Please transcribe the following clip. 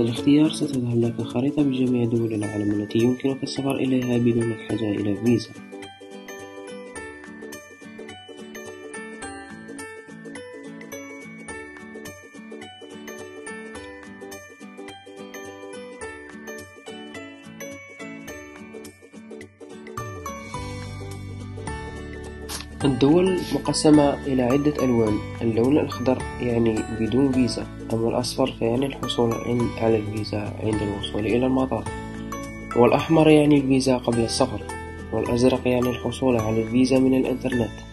الاختيار ستظهر لك خريطة بجميع دول العالم التي يمكنك السفر إليها بدون الحاجة إلى فيزا. الدول مقسمة إلى عدة ألوان. اللون الأخضر يعني بدون فيزا أما الأصفر فيعني الحصول على الفيزا عند الوصول إلى المطار. والأحمر يعني الفيزا قبل السفر والأزرق يعني الحصول على الفيزا من الإنترنت.